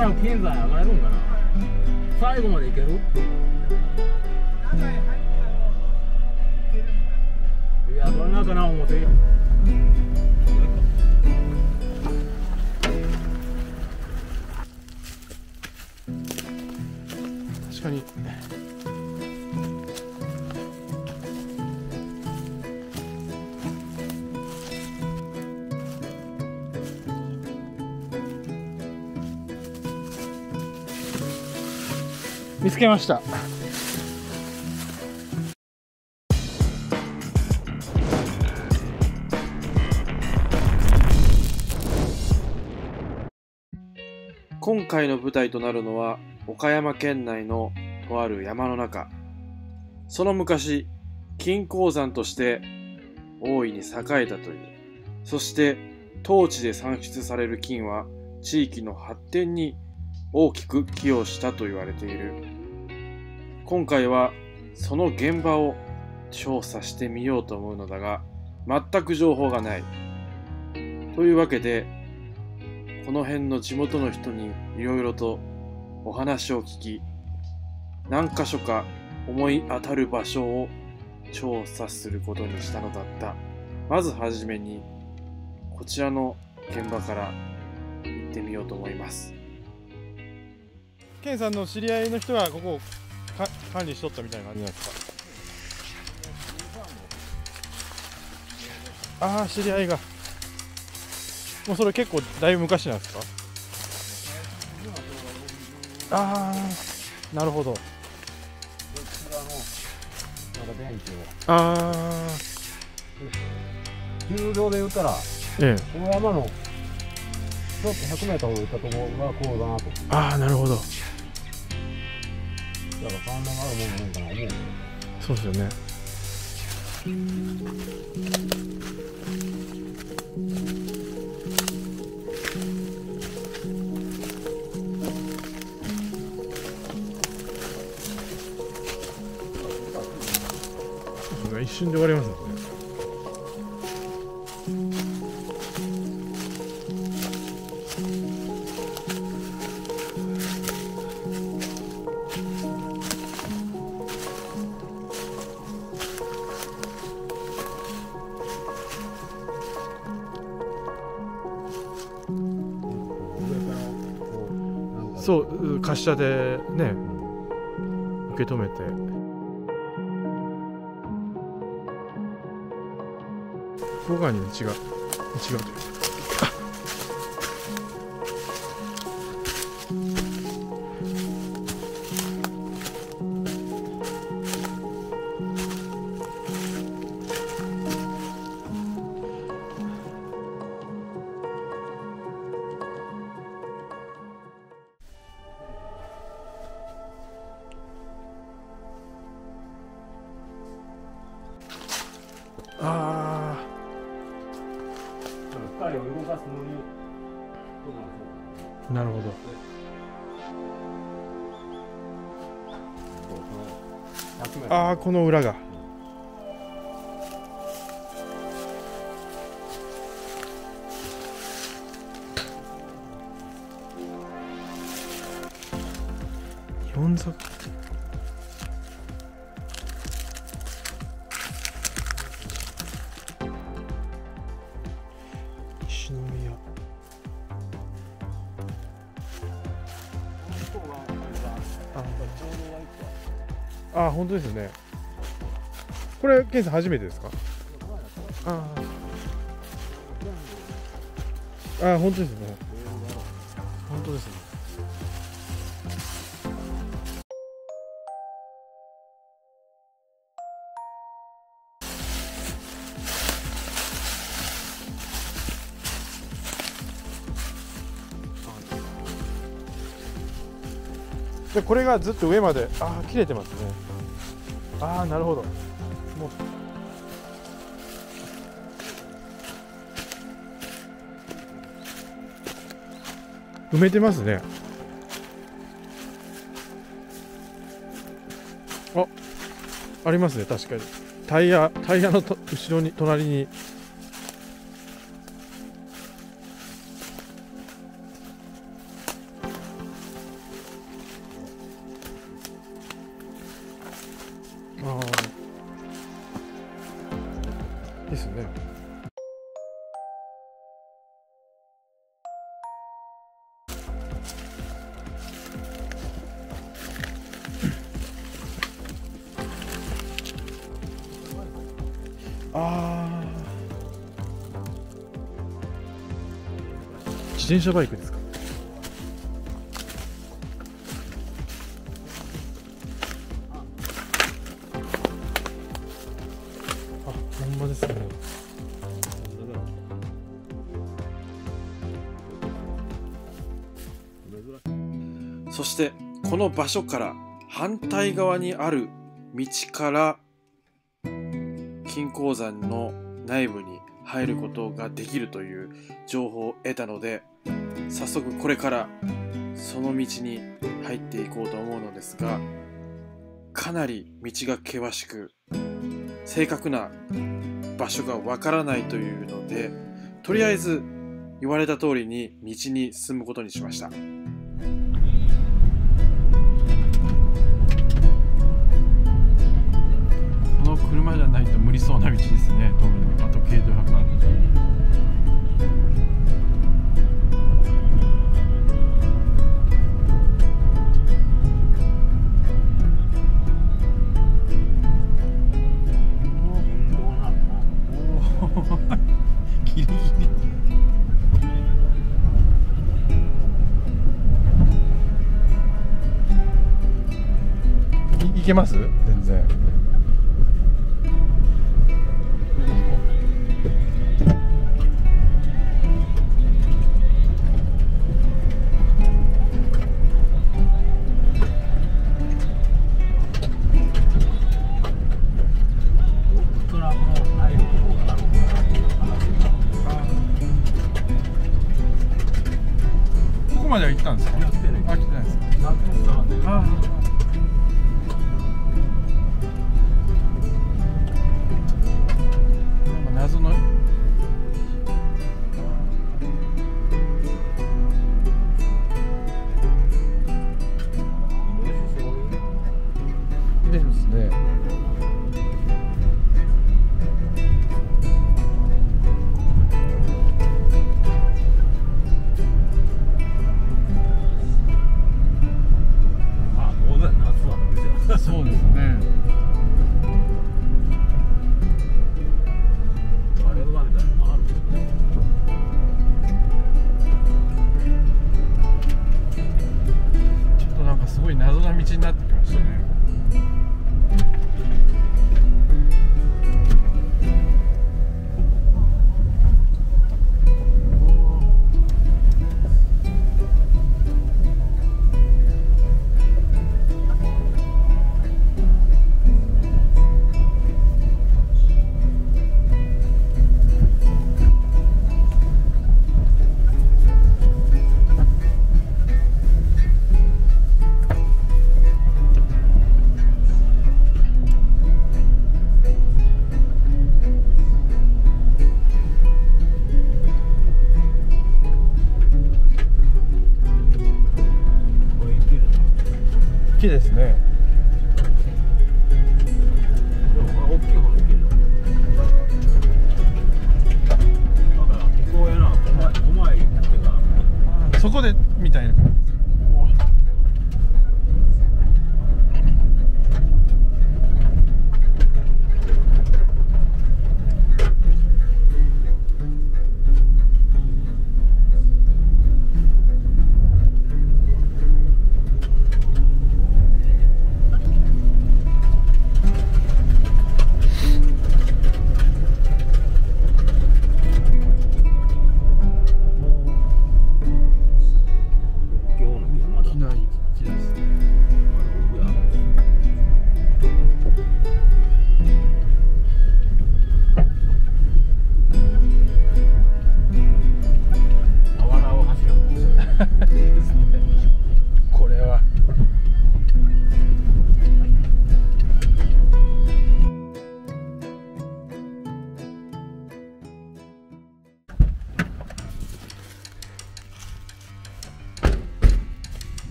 からん金山上がれるんかな？最後までいける？いやどれなんかな思って。確かに。見つけました。今回の舞台となるのは岡山県内のとある山の中。その昔金鉱山として大いに栄えたという。そして当地で産出される金は地域の発展に大きく寄与したと言われている。今回はその現場を調査してみようと思うのだが全く情報がない。というわけでこの辺の地元の人にいろいろとお話を聞き何箇所か思い当たる場所を調査することにしたのだった。まずはじめにこちらの現場から行ってみようと思います。ケンさんの知り合いの人がここ管理しとったみたいな感じなんですか？ああ知り合いが。もうそれ結構だいぶ昔なんですか？ああなるほど。ああ球場で言ったらええ。この山のちょっと 100m ほど行ったところがこうだなと。ああなるほど思う思う思う。そうですよね。一瞬で終わりますもんね。そう滑車でね受け止めて。向こう側に道が道がという機械を動かすのにどうなんあなるほど。でしょうああこの裏が。四足本当ですよね。これケンさん初めてですか？ああ。本当ですね。本当ですね。でこれがずっと上までああ切れてますねああなるほど。もう。埋めてますね。あありますね確かに。タイヤタイヤのと後ろに隣に。ああ自転車バイクですか？あほんまですね。そしてこの場所から反対側にある道から金鉱山の内部に入ることができるという情報を得たので早速これからその道に入っていこうと思うのですがかなり道が険しく正確な場所がわからないというのでとりあえず言われた通りに道に進むことにしました。車じゃないと無理そうな道ですね。通るのあと軽乗100なんで ギリギリ。いけます？全然。ちょっとなんかすごい謎な道になってきましたね。そこでみたいな。感じ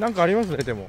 なんかありますねでも。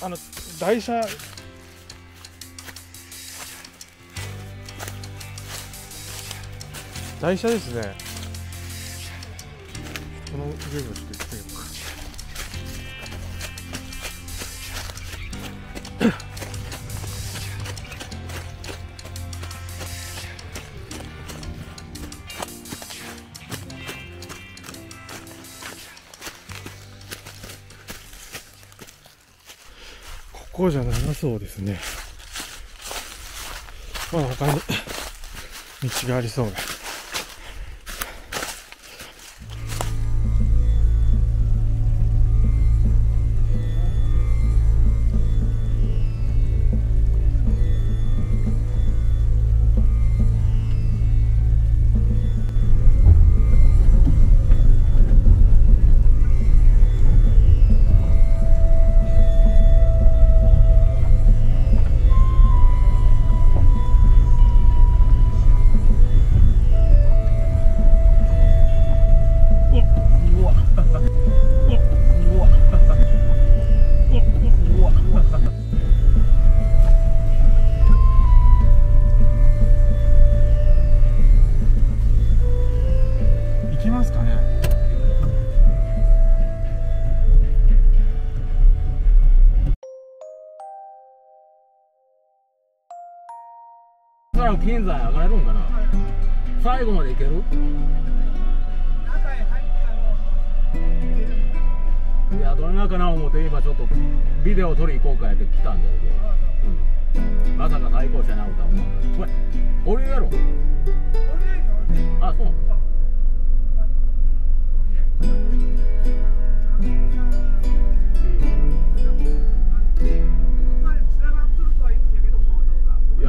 あの台車。台車ですね。このゲームって。こじゃなさそうですね。まあ他に道がありそうな。から金山上がれるんかな？最後まで行ける？いやどれなかな思って今ちょっとビデオ撮り行こうかやって来たんだけど、うん、まさか対向車に会うとは思わなかったこれ降りるやろ？あそうなの？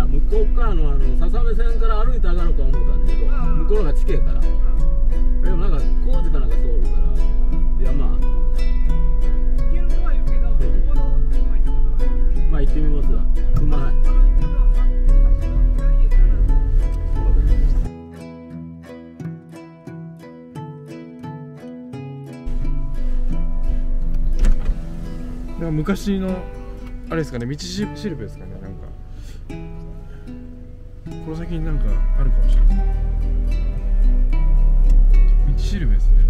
向こう側のあの笹目線から歩いて上がるとは思ったんだけど向こうのが地形から。でもなんか工事かなんかそうおるからいやまあ。まあ行ってみますわ。うまい昔のあれですかね道しるべですかね先になんかあるかもしれない。道しるべですね。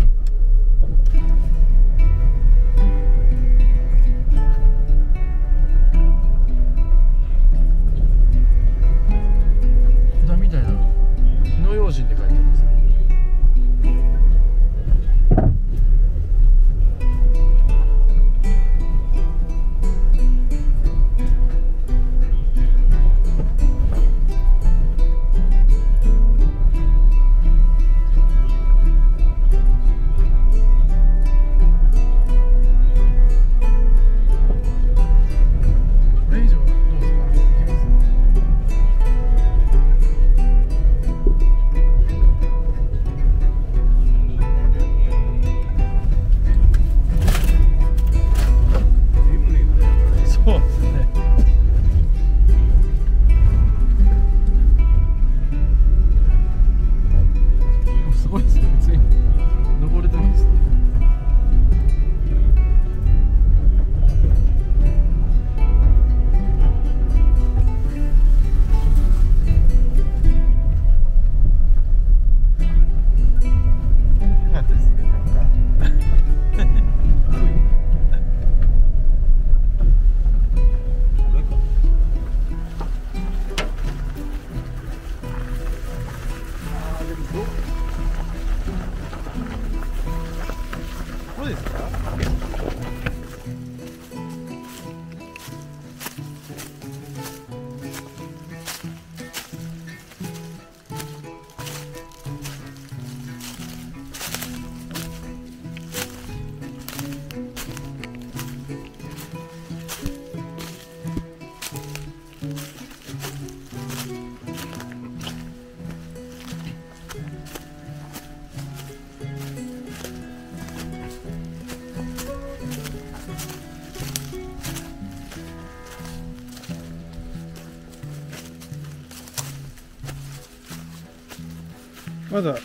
まだ道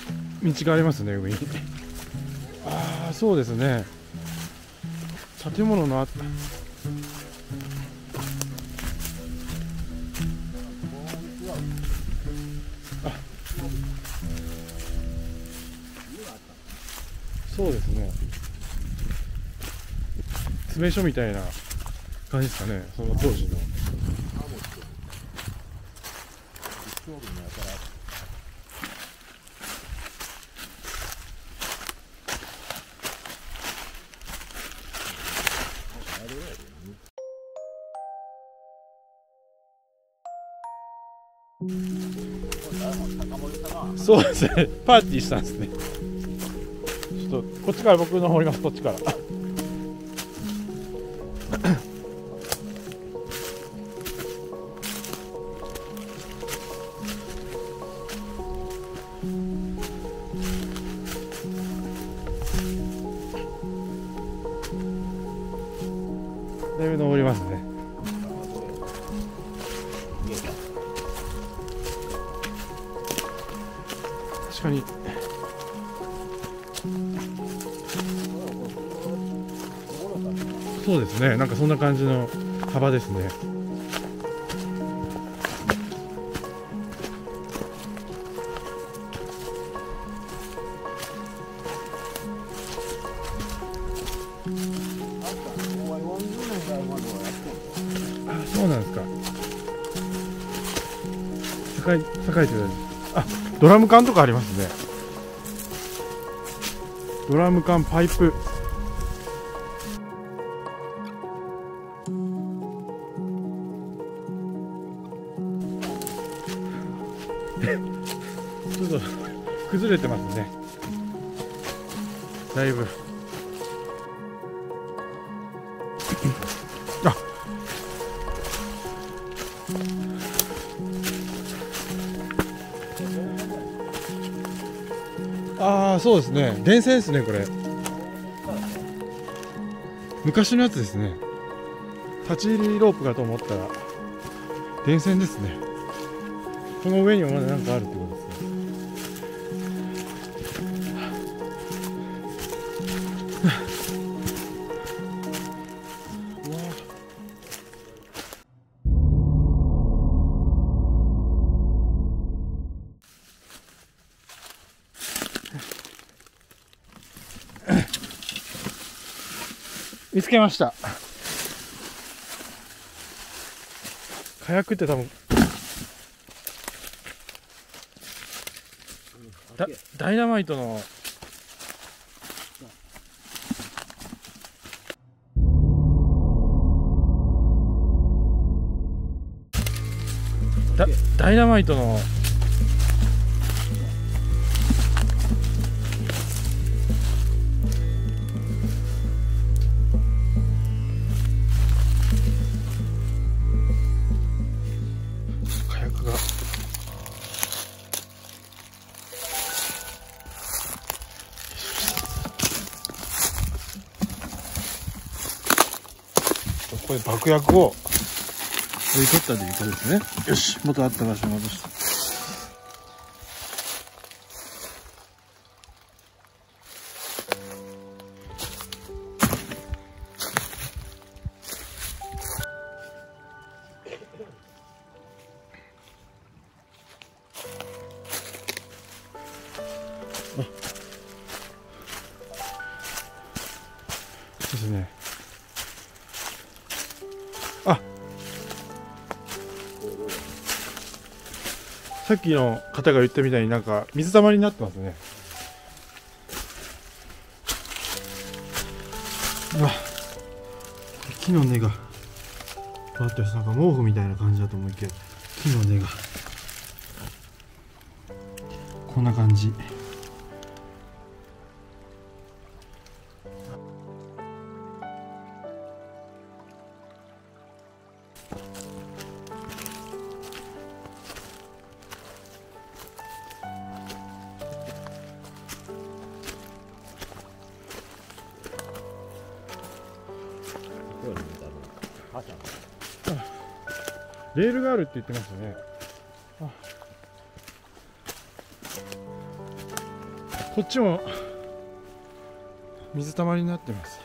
がありますね上に。ああそうですね。建物のあそうですね。詰め所みたいな感じですかねその当時の。そうですね。パーティーしたんですね。ちょっとこっちから僕の方ります。こっちから。だいぶ登りますね。そんな感じの幅ですね。あそうなんですか。栄え栄えてる。あドラム缶とかありますね。ドラム缶パイプ。れてますね。だいぶ。あ。ああそうですね。電線ですねこれ。昔のやつですね。立ち入りロープかと思ったら電線ですね。この上にもまだ何かあるってこと。見つけました。火薬って多分ダダイナマイトの。ダダイナマイトのここで爆薬を取り取ったということですね。よし。元あった場所に戻したきの方が言ったみたいになんか水たまりになってますね。あ木の根がわってなんか毛布みたいな感じだと思うけど木の根が。こんな感じ。レールがあるって言ってましたね。こっちも。水たまりになってます。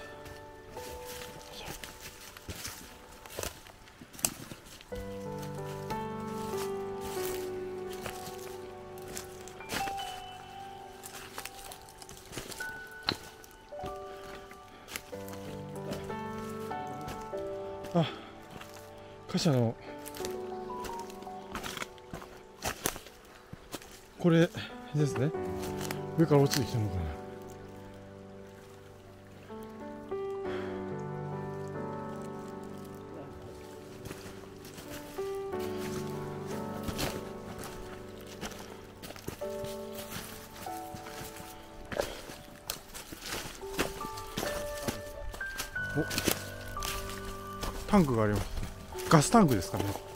あ。貨車のこれですね。上から落ちてきたのかな。お。タンクがあります。ガスタンクですかね。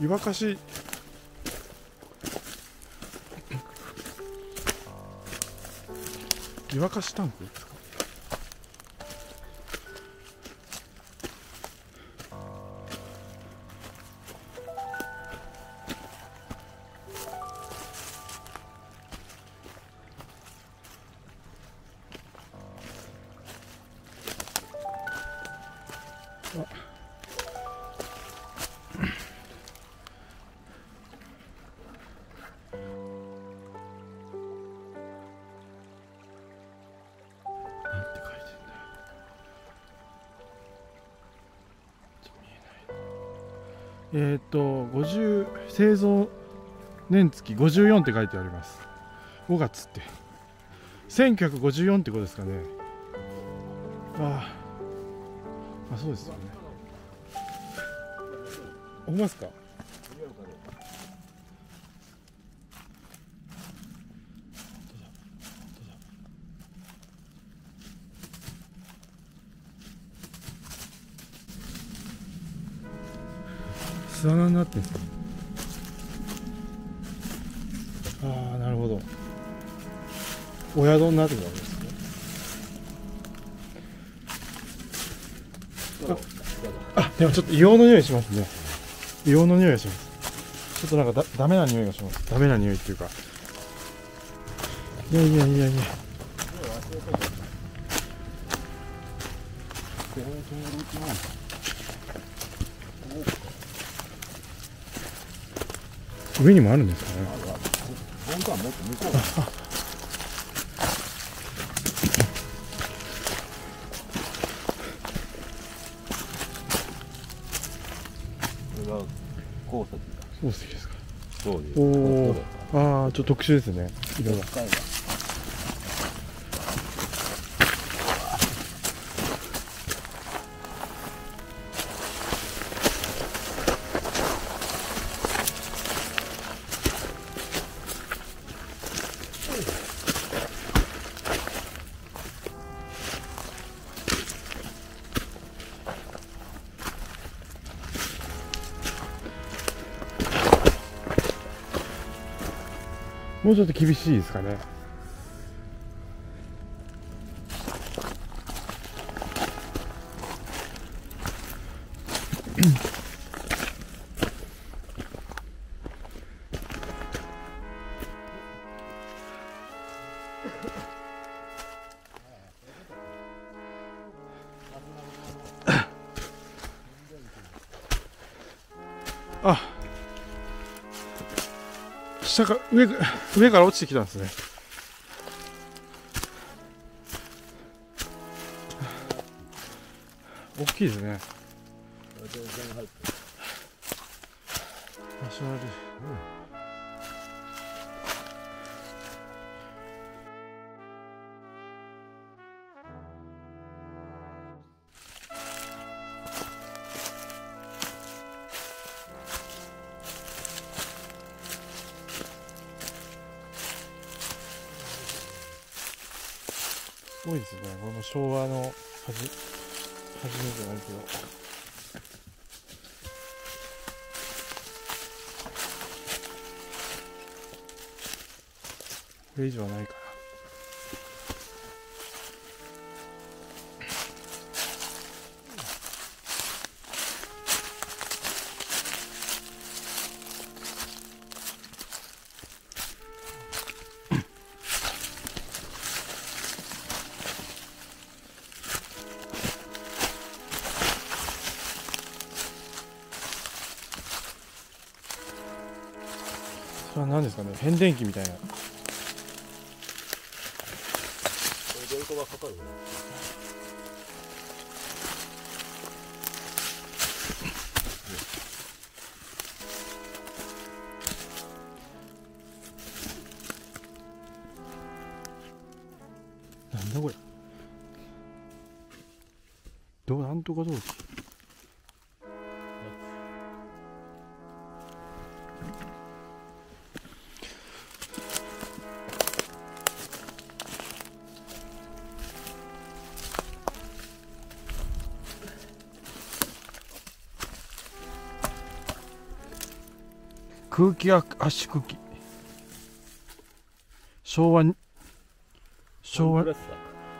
湯沸かし。湯沸かしタンク？えーっと50製造年月54って書いてあります。5月って。1954ってことですかね。ああ。あそうですよね。思いますか？巣穴になってんすかああなるほど。お宿になってるわけですね。あでもちょっと硫黄の匂いしますね。硫黄の匂いがします。ちょっとなんかだダメな匂いがします。ダメな匂いっていうか。いやいやいやいや上にもあるんですかね。本当はもっと向こうですか。そうです。おおああちょっと特殊ですね。色がもうちょっと厳しいですかね。あ 下か上か上から落ちてきたんですね。大きいですね。ナショナルす昭和の初初めじゃないけど。これ以上はないかな。変電機みたいな。これベルトがかかるねなんだこれ。どうなんとかどう空気圧縮機。昭和に昭和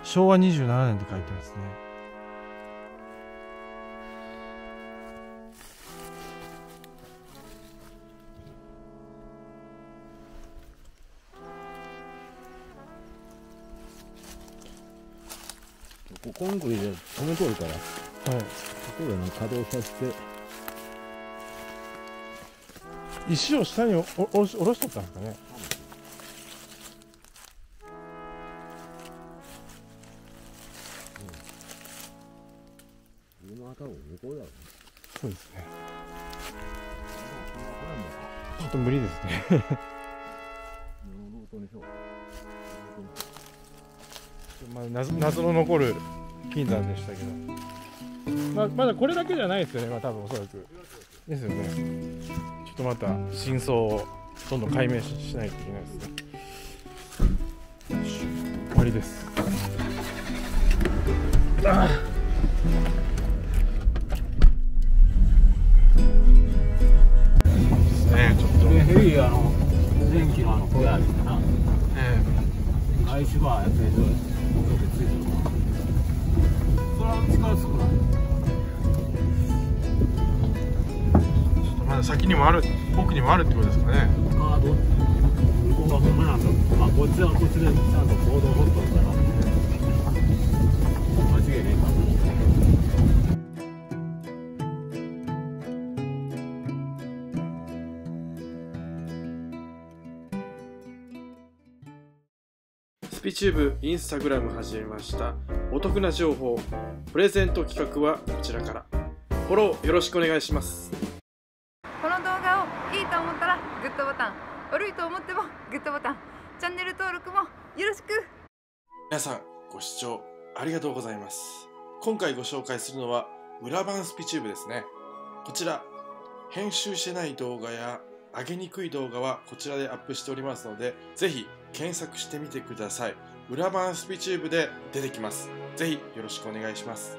昭和27年って書いてますね。ここコンクリで止めとるからはい。ここでね稼働させて石を下におろし下ろしとったんですかね。今多分向こうだろそうですねちょっと無理ですねまあ謎謎の残る金山でしたけどまあまだこれだけじゃないですよねまあ多分おそらくですよねとまた真相をどんどん解明ししないといけないですね。終わりです。ですねちょっとこれヘリーあの電気のあの小屋あるな。えアイシバーやってるついてる。なにもある奥にもあるってことですかね。まあど向こうがほんまなんだまあこっちはこっちでちゃんと行動ほっとるから間違いねえかスピチューブインスタグラム始めました。お得な情報プレゼント企画はこちらから。フォローよろしくお願いしますこの動画をいいと思ったらグッドボタン悪いと思ってもグッドボタン。チャンネル登録もよろしく。皆さんご視聴ありがとうございます。今回ご紹介するのは裏版スピチューブですね。こちら編集してない動画や上げにくい動画はこちらでアップしておりますのでぜひ検索してみてください。裏版スピチューブで出てきます。ぜひよろしくお願いします。